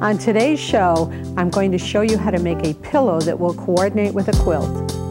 On today's show, I'm going to show you how to make a pillow that will coordinate with a quilt.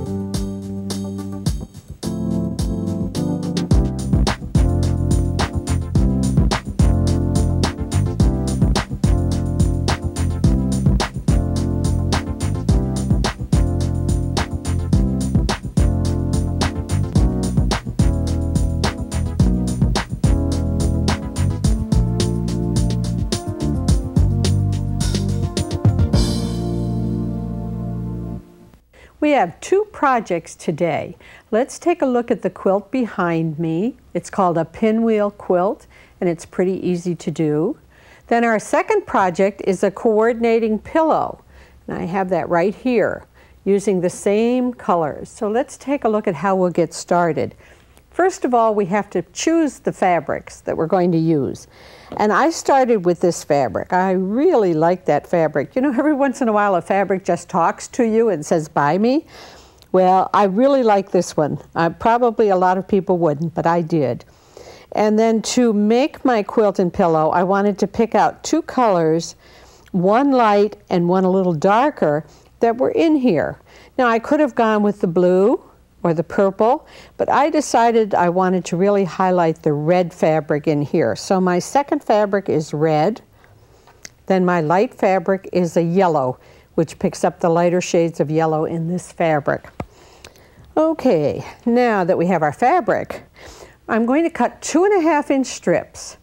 Projects today. Let's take a look at the quilt behind me. It's called a pinwheel quilt and it's pretty easy to do. Then our second project is a coordinating pillow. And I have that right here using the same colors. So let's take a look at how we'll get started. First of all, we have to choose the fabrics that we're going to use. And I started with this fabric. I really like that fabric. You know, every once in a while a fabric just talks to you and says, buy me. Well, I really like this one. Uh, probably a lot of people wouldn't, but I did. And then to make my quilt and pillow, I wanted to pick out two colors, one light and one a little darker, that were in here. Now, I could have gone with the blue, or the purple, but I decided I wanted to really highlight the red fabric in here. So my second fabric is red, then my light fabric is a yellow, which picks up the lighter shades of yellow in this fabric. Okay, now that we have our fabric, I'm going to cut two and a half inch strips,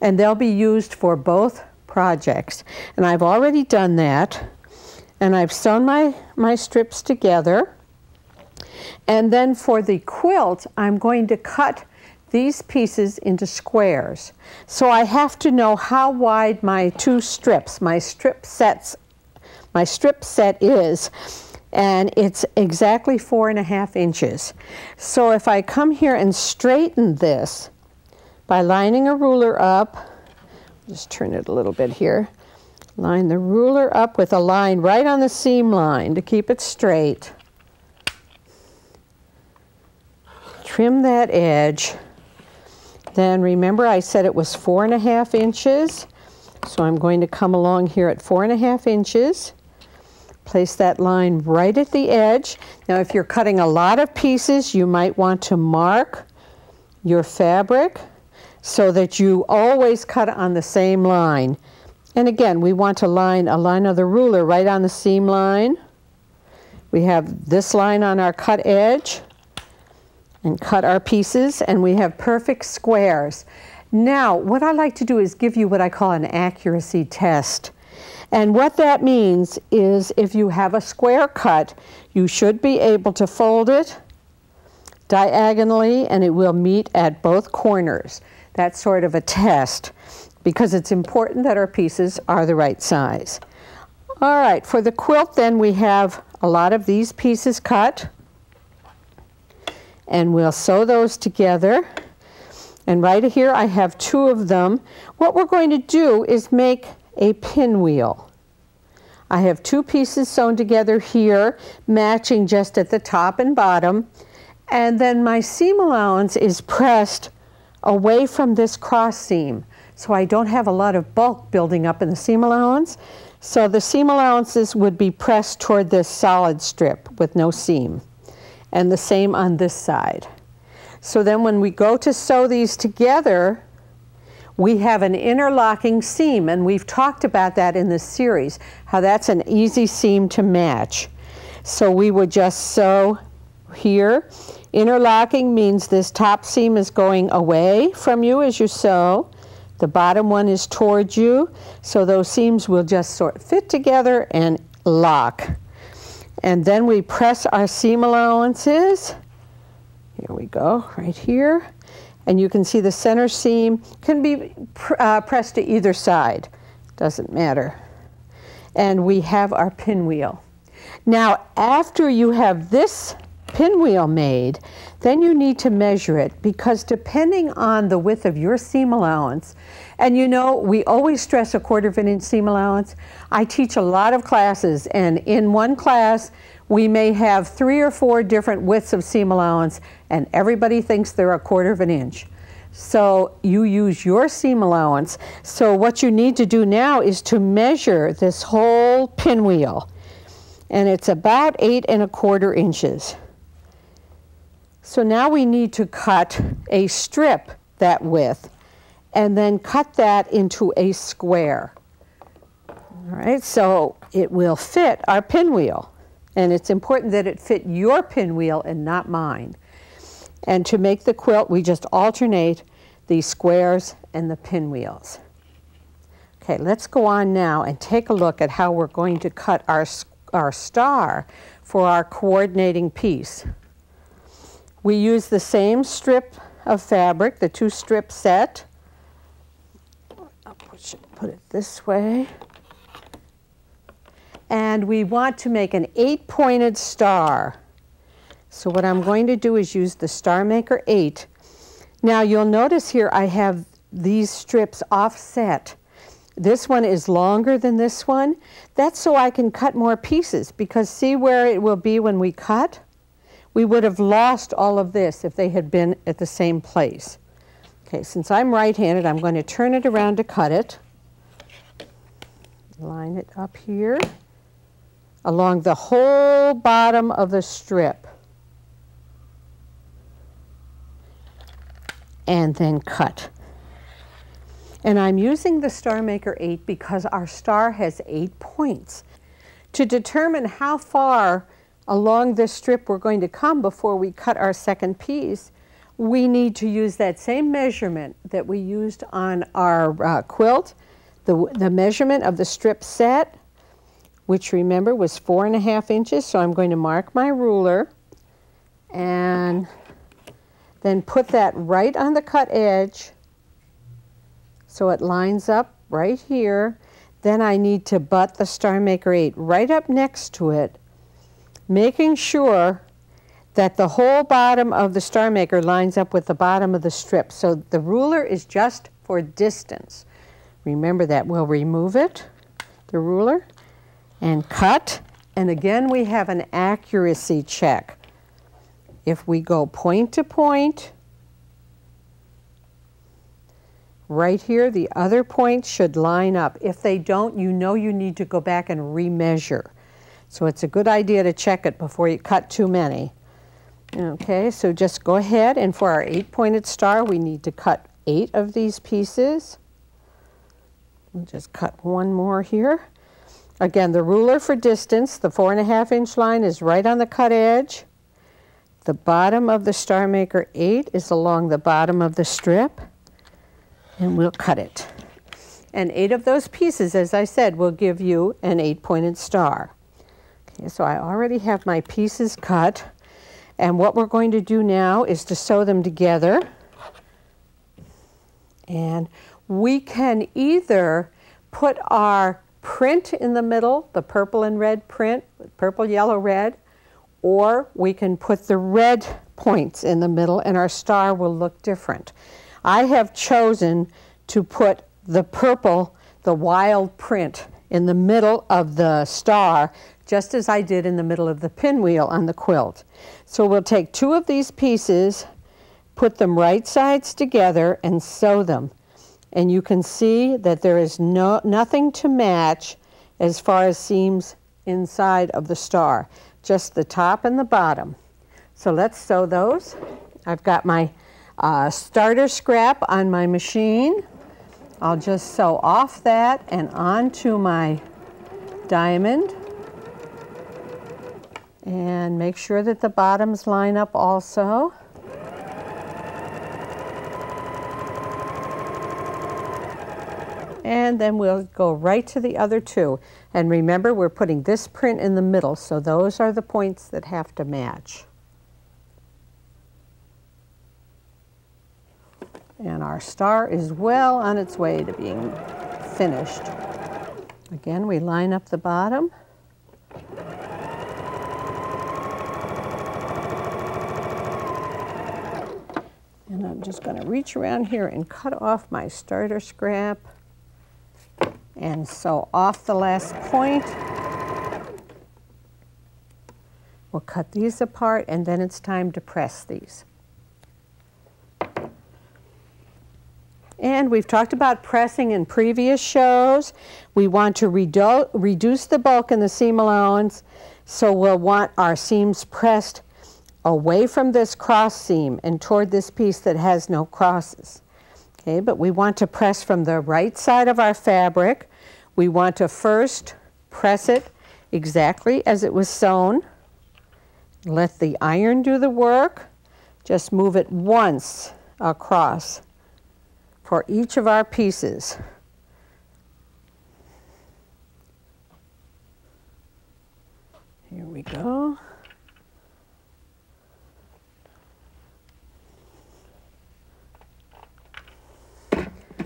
and they'll be used for both projects. And I've already done that, and I've sewn my, my strips together. And then for the quilt, I'm going to cut these pieces into squares. So I have to know how wide my two strips, my strip sets, my strip set is, and it's exactly four and a half inches. So if I come here and straighten this by lining a ruler up, just turn it a little bit here, line the ruler up with a line right on the seam line to keep it straight. trim that edge. Then remember I said it was four and a half inches. So I'm going to come along here at four and a half inches. Place that line right at the edge. Now if you're cutting a lot of pieces, you might want to mark your fabric so that you always cut on the same line. And again, we want to line a line of the ruler right on the seam line. We have this line on our cut edge and cut our pieces and we have perfect squares. Now, what I like to do is give you what I call an accuracy test. And what that means is if you have a square cut, you should be able to fold it diagonally and it will meet at both corners. That's sort of a test because it's important that our pieces are the right size. All right, for the quilt then we have a lot of these pieces cut and we'll sew those together. And right here I have two of them. What we're going to do is make a pinwheel. I have two pieces sewn together here, matching just at the top and bottom. And then my seam allowance is pressed away from this cross seam. So I don't have a lot of bulk building up in the seam allowance. So the seam allowances would be pressed toward this solid strip with no seam and the same on this side. So then when we go to sew these together, we have an interlocking seam, and we've talked about that in this series, how that's an easy seam to match. So we would just sew here. Interlocking means this top seam is going away from you as you sew. The bottom one is towards you, so those seams will just sort of fit together and lock. And then we press our seam allowances. Here we go, right here. And you can see the center seam can be pr uh, pressed to either side. Doesn't matter. And we have our pinwheel. Now, after you have this pinwheel made, then you need to measure it because depending on the width of your seam allowance, and you know, we always stress a quarter of an inch seam allowance. I teach a lot of classes, and in one class, we may have three or four different widths of seam allowance, and everybody thinks they're a quarter of an inch. So you use your seam allowance. So what you need to do now is to measure this whole pinwheel. And it's about eight and a quarter inches. So now we need to cut a strip that width and then cut that into a square. All right, so it will fit our pinwheel. And it's important that it fit your pinwheel and not mine. And to make the quilt, we just alternate the squares and the pinwheels. Okay, let's go on now and take a look at how we're going to cut our, our star for our coordinating piece. We use the same strip of fabric, the two strip set. I'll put it this way. And we want to make an eight pointed star. So what I'm going to do is use the Starmaker 8. Now you'll notice here I have these strips offset. This one is longer than this one. That's so I can cut more pieces because see where it will be when we cut? We would have lost all of this if they had been at the same place. Okay, since I'm right-handed, I'm going to turn it around to cut it. Line it up here along the whole bottom of the strip. and then cut. And I'm using the Starmaker 8 because our star has eight points. To determine how far along this strip we're going to come before we cut our second piece, we need to use that same measurement that we used on our uh, quilt, the, the measurement of the strip set, which remember was four and a half inches. So I'm going to mark my ruler and then put that right on the cut edge so it lines up right here. Then I need to butt the Starmaker 8 right up next to it, making sure that the whole bottom of the Starmaker lines up with the bottom of the strip. So the ruler is just for distance. Remember that. We'll remove it, the ruler, and cut. And again, we have an accuracy check. If we go point to point, right here, the other points should line up. If they don't, you know you need to go back and remeasure. So it's a good idea to check it before you cut too many. Okay, so just go ahead and for our eight pointed star, we need to cut eight of these pieces. We'll just cut one more here. Again, the ruler for distance, the four and a half inch line is right on the cut edge. The bottom of the Starmaker 8 is along the bottom of the strip, and we'll cut it. And eight of those pieces, as I said, will give you an eight-pointed star. Okay, so I already have my pieces cut, and what we're going to do now is to sew them together. And we can either put our print in the middle, the purple and red print, purple, yellow, red, or we can put the red points in the middle and our star will look different. I have chosen to put the purple, the wild print, in the middle of the star, just as I did in the middle of the pinwheel on the quilt. So we'll take two of these pieces, put them right sides together, and sew them. And you can see that there is no, nothing to match as far as seams inside of the star just the top and the bottom. So let's sew those. I've got my uh, starter scrap on my machine. I'll just sew off that and onto my diamond. And make sure that the bottoms line up also. And then we'll go right to the other two. And remember, we're putting this print in the middle, so those are the points that have to match. And our star is well on its way to being finished. Again, we line up the bottom. And I'm just going to reach around here and cut off my starter scrap. And so off the last point, we'll cut these apart and then it's time to press these. And we've talked about pressing in previous shows. We want to redu reduce the bulk in the seam allowance, so we'll want our seams pressed away from this cross seam and toward this piece that has no crosses. Okay, but we want to press from the right side of our fabric. We want to first press it exactly as it was sewn. Let the iron do the work. Just move it once across for each of our pieces. Here we go.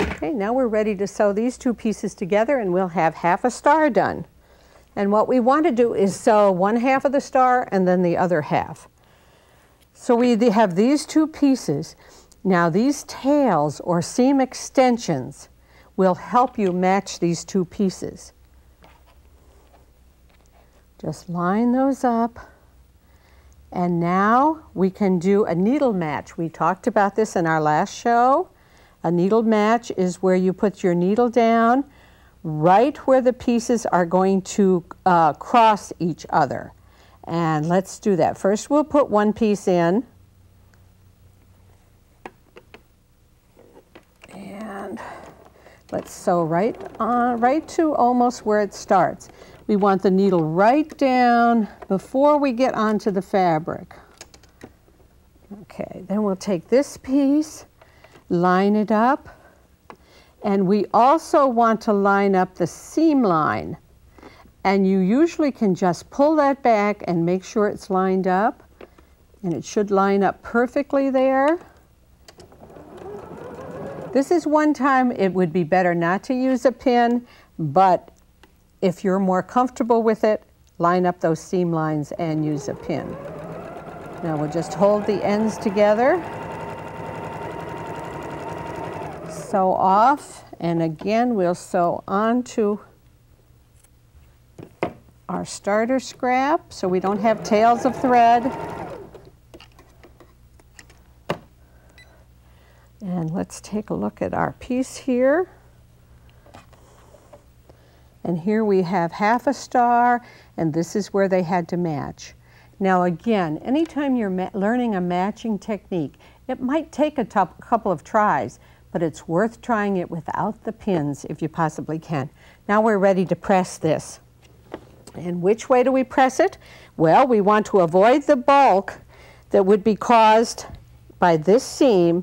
Okay, now we're ready to sew these two pieces together and we'll have half a star done. And what we want to do is sew one half of the star and then the other half. So we have these two pieces. Now these tails or seam extensions will help you match these two pieces. Just line those up. And now we can do a needle match. We talked about this in our last show. A needle match is where you put your needle down right where the pieces are going to uh, cross each other. And let's do that. First we'll put one piece in. And let's sew right, on, right to almost where it starts. We want the needle right down before we get onto the fabric. Okay, then we'll take this piece, line it up, and we also want to line up the seam line. And you usually can just pull that back and make sure it's lined up. And it should line up perfectly there. This is one time it would be better not to use a pin, but if you're more comfortable with it, line up those seam lines and use a pin. Now we'll just hold the ends together sew off and again we'll sew onto our starter scrap so we don't have tails of thread. And let's take a look at our piece here. And here we have half a star, and this is where they had to match. Now again, anytime you're learning a matching technique, it might take a couple of tries, but it's worth trying it without the pins if you possibly can. Now we're ready to press this. And which way do we press it? Well, we want to avoid the bulk that would be caused by this seam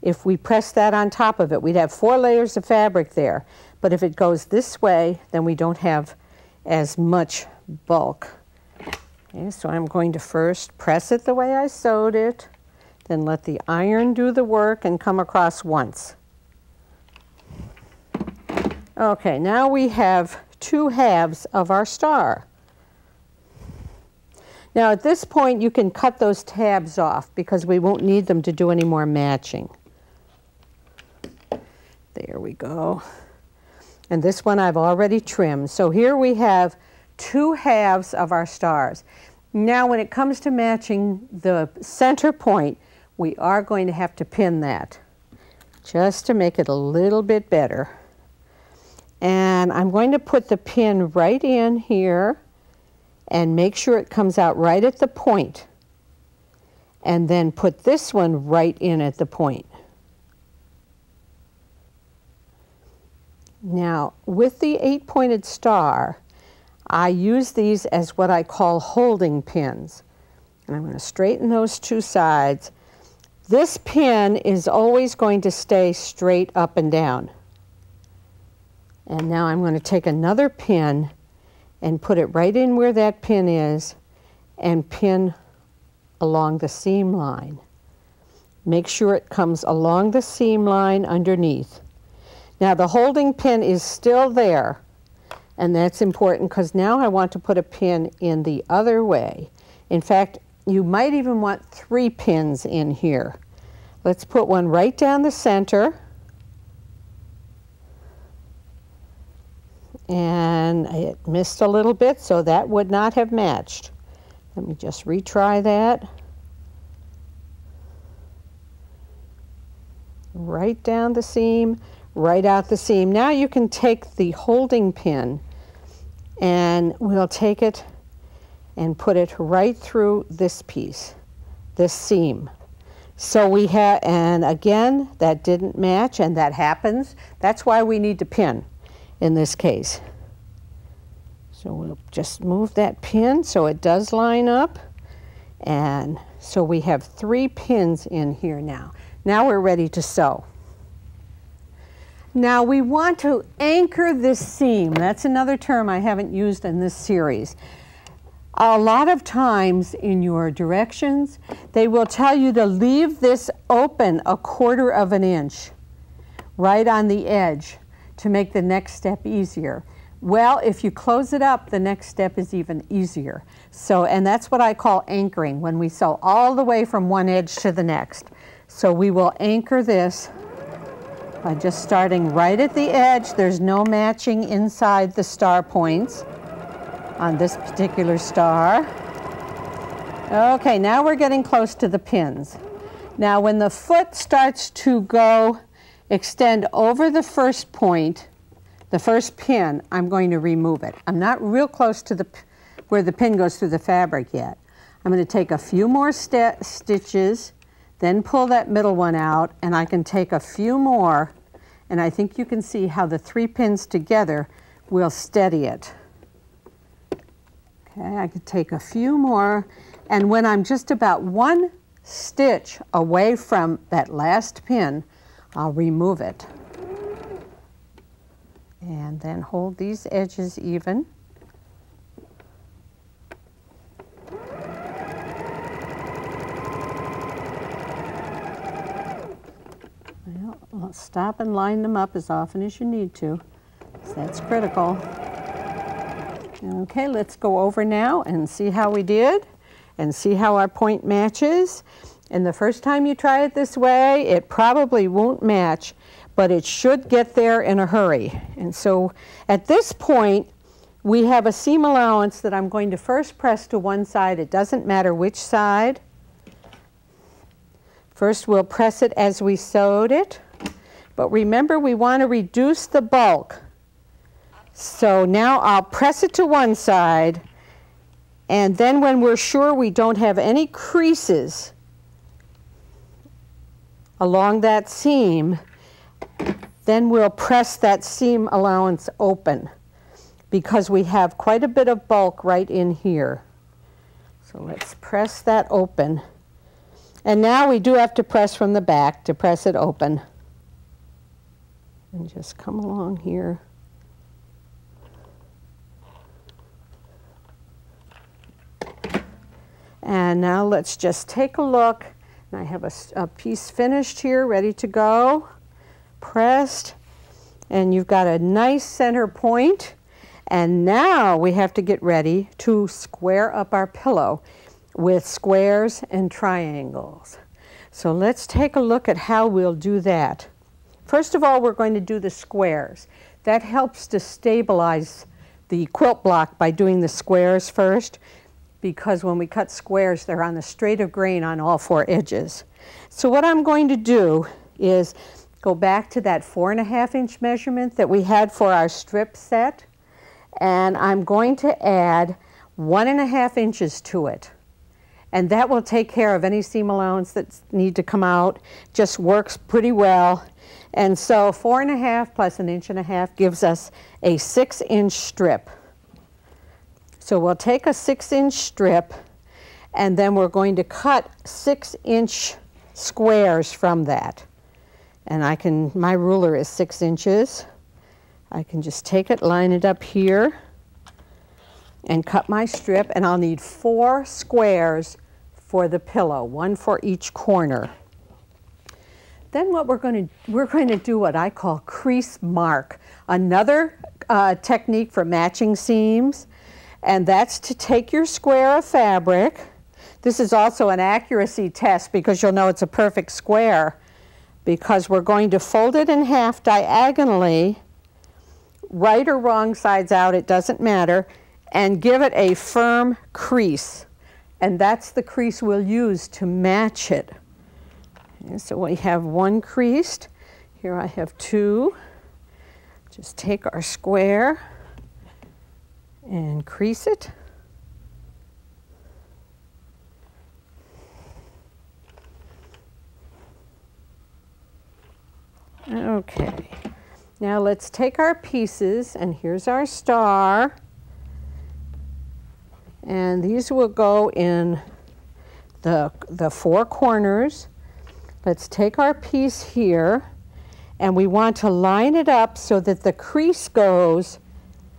if we press that on top of it. We'd have four layers of fabric there. But if it goes this way, then we don't have as much bulk. Okay, so I'm going to first press it the way I sewed it. Then let the iron do the work and come across once. Okay, now we have two halves of our star. Now at this point you can cut those tabs off because we won't need them to do any more matching. There we go. And this one I've already trimmed. So here we have two halves of our stars. Now when it comes to matching the center point, we are going to have to pin that just to make it a little bit better. And I'm going to put the pin right in here and make sure it comes out right at the point. And then put this one right in at the point. Now, with the eight-pointed star, I use these as what I call holding pins. And I'm going to straighten those two sides this pin is always going to stay straight up and down. And now I'm going to take another pin and put it right in where that pin is and pin along the seam line. Make sure it comes along the seam line underneath. Now the holding pin is still there and that's important because now I want to put a pin in the other way. In fact, you might even want three pins in here. Let's put one right down the center. And it missed a little bit, so that would not have matched. Let me just retry that. right down the seam, right out the seam. Now you can take the holding pin and we'll take it and put it right through this piece, this seam. So we have, and again, that didn't match and that happens. That's why we need to pin in this case. So we'll just move that pin so it does line up. And so we have three pins in here now. Now we're ready to sew. Now we want to anchor this seam. That's another term I haven't used in this series. A lot of times in your directions, they will tell you to leave this open a quarter of an inch right on the edge to make the next step easier. Well, if you close it up, the next step is even easier. So, and that's what I call anchoring, when we sew all the way from one edge to the next. So we will anchor this by just starting right at the edge. There's no matching inside the star points on this particular star. Okay, now we're getting close to the pins. Now when the foot starts to go, extend over the first point, the first pin, I'm going to remove it. I'm not real close to the where the pin goes through the fabric yet. I'm going to take a few more st stitches, then pull that middle one out, and I can take a few more, and I think you can see how the three pins together will steady it. Okay, I could take a few more, and when I'm just about one stitch away from that last pin, I'll remove it. And then hold these edges even. Well, stop and line them up as often as you need to. That's critical. Okay, let's go over now and see how we did and see how our point matches. And the first time you try it this way, it probably won't match but it should get there in a hurry. And so at this point, we have a seam allowance that I'm going to first press to one side. It doesn't matter which side. First, we'll press it as we sewed it. But remember, we want to reduce the bulk. So now I'll press it to one side. And then when we're sure we don't have any creases along that seam, then we'll press that seam allowance open because we have quite a bit of bulk right in here. So let's press that open. And now we do have to press from the back to press it open. And just come along here. And now let's just take a look. And I have a, a piece finished here, ready to go pressed, and you've got a nice center point. And now we have to get ready to square up our pillow with squares and triangles. So let's take a look at how we'll do that. First of all, we're going to do the squares. That helps to stabilize the quilt block by doing the squares first because when we cut squares, they're on the straight of grain on all four edges. So what I'm going to do is go back to that four and a half inch measurement that we had for our strip set and I'm going to add one and a half inches to it. And that will take care of any seam allowance that need to come out. Just works pretty well. And so four and a half plus an inch and a half gives us a six inch strip so we'll take a six inch strip and then we're going to cut six inch squares from that and I can, my ruler is six inches. I can just take it, line it up here, and cut my strip, and I'll need four squares for the pillow, one for each corner. Then what we're going to, we're going to do what I call crease mark, another uh, technique for matching seams, and that's to take your square of fabric. This is also an accuracy test because you'll know it's a perfect square because we're going to fold it in half diagonally, right or wrong sides out, it doesn't matter, and give it a firm crease. And that's the crease we'll use to match it. And so we have one creased. Here I have two. Just take our square and crease it. Okay, now let's take our pieces and here's our star. And these will go in the, the four corners. Let's take our piece here and we want to line it up so that the crease goes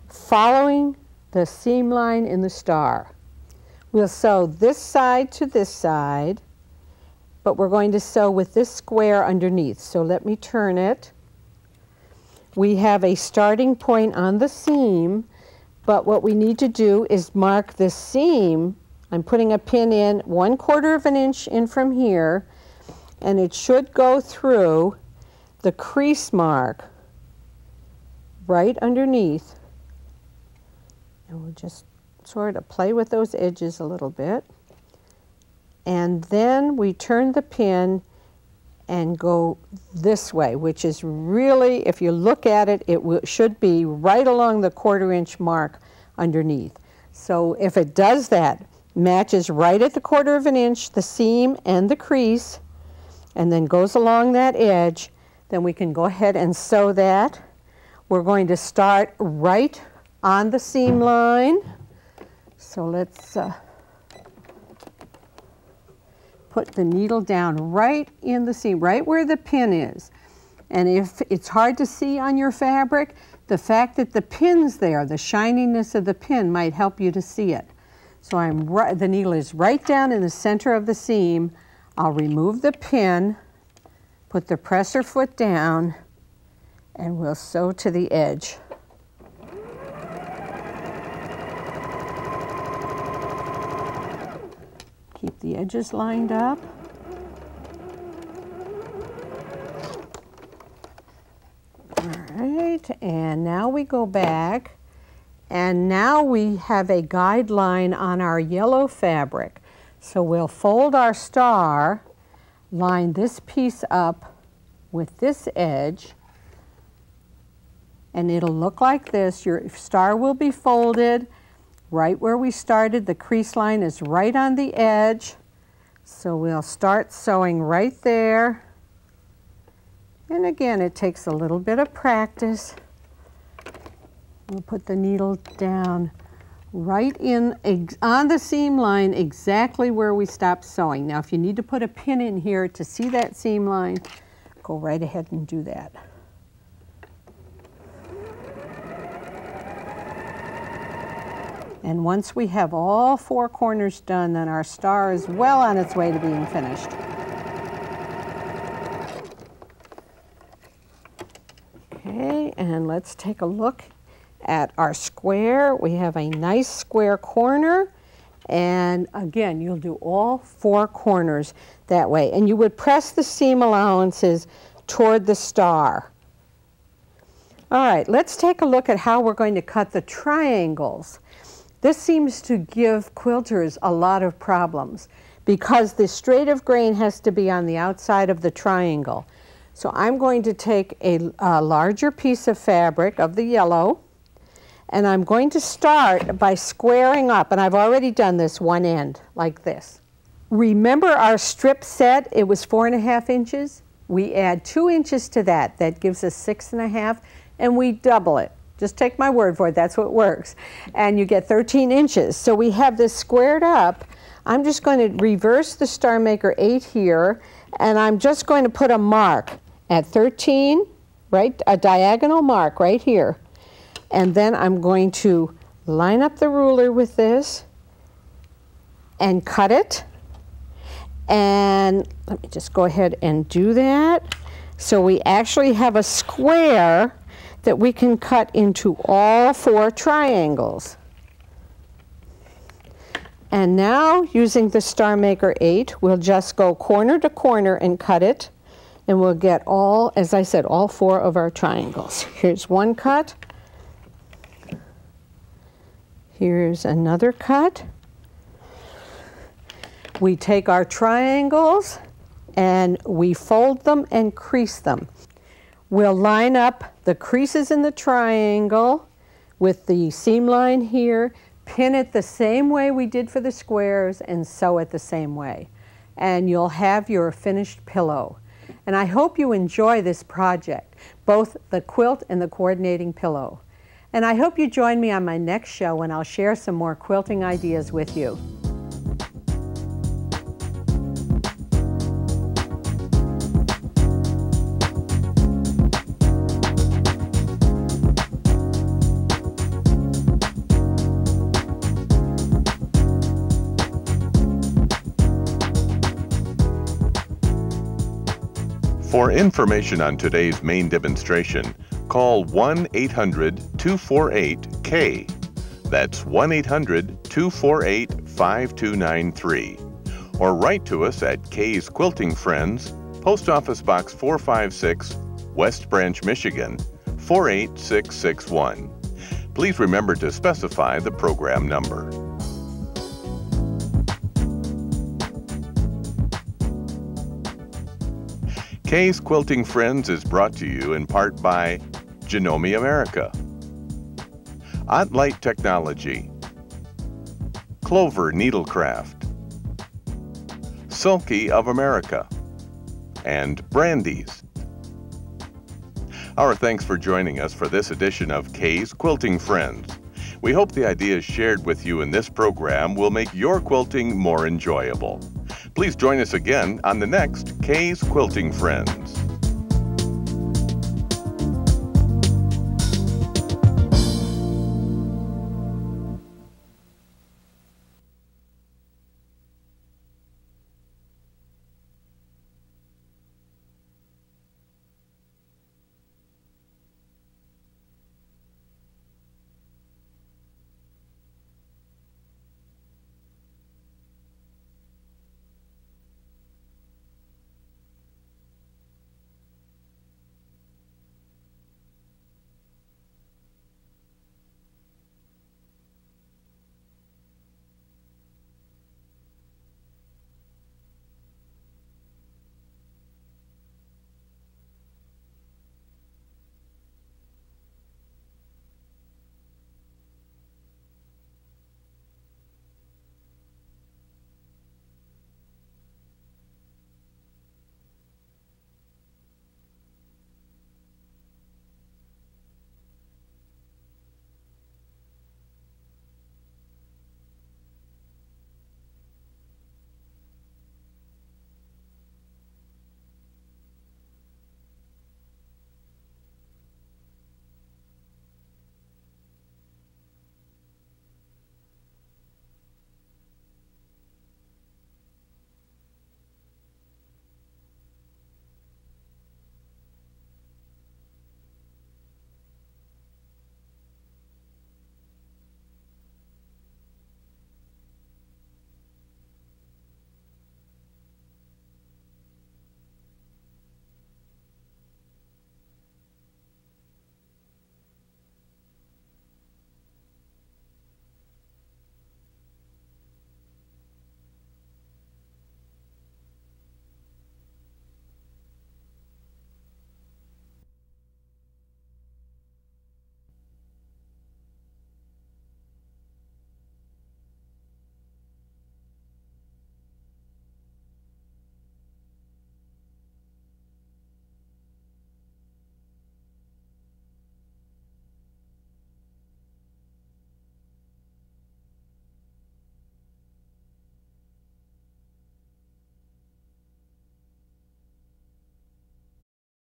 following the seam line in the star. We'll sew this side to this side, but we're going to sew with this square underneath. So let me turn it. We have a starting point on the seam, but what we need to do is mark the seam. I'm putting a pin in one quarter of an inch in from here, and it should go through the crease mark right underneath. And we'll just sort of play with those edges a little bit. And then we turn the pin and go this way, which is really, if you look at it, it should be right along the quarter inch mark underneath. So if it does that, matches right at the quarter of an inch, the seam and the crease, and then goes along that edge, then we can go ahead and sew that. We're going to start right on the seam line. So let's uh, put the needle down right in the seam, right where the pin is. And if it's hard to see on your fabric, the fact that the pin's there, the shininess of the pin might help you to see it. So I'm right, the needle is right down in the center of the seam. I'll remove the pin Put the presser foot down and we'll sew to the edge. Keep the edges lined up. All right, and now we go back and now we have a guideline on our yellow fabric. So we'll fold our star line this piece up with this edge and it'll look like this. Your star will be folded right where we started. The crease line is right on the edge. So we'll start sewing right there. And again, it takes a little bit of practice. We'll put the needle down right in on the seam line exactly where we stopped sewing. Now if you need to put a pin in here to see that seam line, go right ahead and do that. And once we have all four corners done, then our star is well on its way to being finished. Okay, and let's take a look at our square. We have a nice square corner. And again, you'll do all four corners that way. And you would press the seam allowances toward the star. All right, let's take a look at how we're going to cut the triangles. This seems to give quilters a lot of problems because the straight of grain has to be on the outside of the triangle. So I'm going to take a, a larger piece of fabric of the yellow and I'm going to start by squaring up, and I've already done this one end, like this. Remember our strip set, it was four and a half inches? We add two inches to that, that gives us six and a half, and we double it. Just take my word for it, that's what works. And you get 13 inches. So we have this squared up. I'm just going to reverse the Starmaker 8 here, and I'm just going to put a mark at 13, right, a diagonal mark right here. And then I'm going to line up the ruler with this and cut it. And let me just go ahead and do that. So we actually have a square that we can cut into all four triangles. And now, using the Starmaker 8, we'll just go corner to corner and cut it. And we'll get all, as I said, all four of our triangles. Here's one cut. Here's another cut. We take our triangles and we fold them and crease them. We'll line up the creases in the triangle with the seam line here, pin it the same way we did for the squares and sew it the same way. And you'll have your finished pillow. And I hope you enjoy this project, both the quilt and the coordinating pillow. And I hope you join me on my next show when I'll share some more quilting ideas with you. For information on today's main demonstration, call 1-800-248-KAYE. That's 1-800-248-5293. Or write to us at Kaye's Quilting Friends, Post Office Box 456, West Branch, Michigan 48661. Please remember to specify the program number. Kaye's Quilting Friends is brought to you in part by Janome America, OttLite Technology, Clover Needlecraft, Sulky of America, and Brandy's. Our thanks for joining us for this edition of Kaye's Quilting Friends. We hope the ideas shared with you in this program will make your quilting more enjoyable. Please join us again on the next Kaye's Quilting Friends.